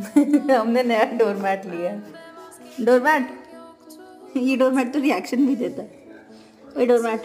हमने नया डोरमैट लिया डोरमैट ये डोरमैट तो रिएक्शन भी देता है। डोरमैट